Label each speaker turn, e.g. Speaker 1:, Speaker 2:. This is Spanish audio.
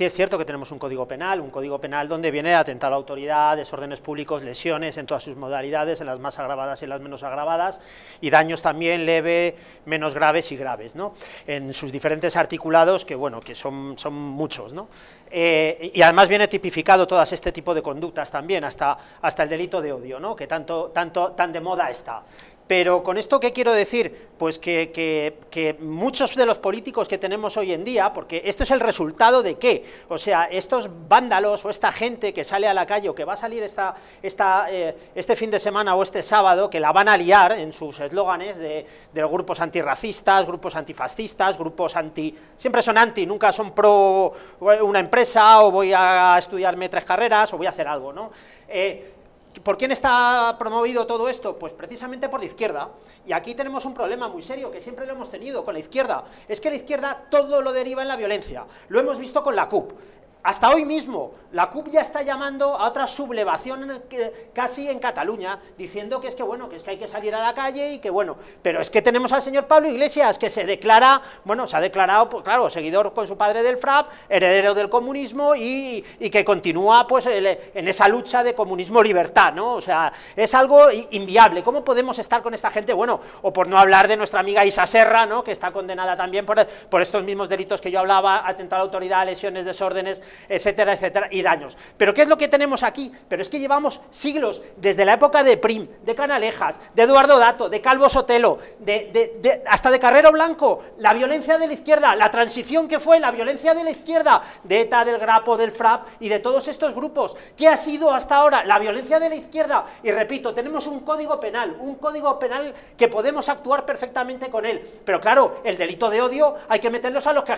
Speaker 1: Sí es cierto que tenemos un código penal, un código penal donde viene atentado a la autoridad, desórdenes públicos, lesiones en todas sus modalidades, en las más agravadas y en las menos agravadas, y daños también leve, menos graves y graves, ¿no? En sus diferentes articulados, que bueno, que son, son muchos, ¿no? Eh, y además viene tipificado todas este tipo de conductas también, hasta, hasta el delito de odio, ¿no? Que tanto, tanto, tan de moda está. Pero con esto, ¿qué quiero decir? Pues que, muchos de los políticos que tenemos hoy en día, porque esto es el resultado de qué, o sea, estos vándalos o esta gente que sale a la calle o que va a salir esta, eh, este fin de semana o este sábado, que la van a liar en sus eslóganes de, grupos antirracistas, grupos antifascistas, grupos anti... siempre son anti, nunca son pro una empresa o voy a estudiarme tres carreras o voy a hacer algo, ¿no? Eh, ¿Por quién está promovido todo esto? Pues precisamente por la izquierda. Y aquí tenemos un problema muy serio, que siempre lo hemos tenido con la izquierda. Es que la izquierda todo lo deriva en la violencia. Lo hemos visto con la CUP. Hasta hoy mismo, la CUP ya está llamando a otra sublevación casi en Cataluña, diciendo que es que bueno, que es que hay que salir a la calle y que bueno, pero es que tenemos al señor Pablo Iglesias, que se declara, bueno, se ha declarado, pues, claro, seguidor con su padre del FRAP, heredero del comunismo y, que continúa pues en esa lucha de comunismo-libertad, ¿no? O sea, es algo inviable. ¿Cómo podemos estar con esta gente? Bueno, o por no hablar de nuestra amiga Isa Serra, ¿no? Que está condenada también por, por estos mismos delitos que yo hablaba, atentado a la autoridad, lesiones, desórdenes, etcétera, etcétera, y daños. Pero ¿qué es lo que tenemos aquí? Pero es que llevamos siglos, desde la época de Prim, de Canalejas, de Eduardo Dato, de Calvo Sotelo, de, hasta de Carrero Blanco, la violencia de la izquierda, la transición que fue la violencia de la izquierda, de ETA, del Grapo, del FRAP y de todos estos grupos. ¿Qué ha sido hasta ahora? La violencia de la izquierda. Y repito, tenemos un código penal, un código penal que podemos actuar perfectamente con él. Pero claro, el delito de odio hay que meterlos a los que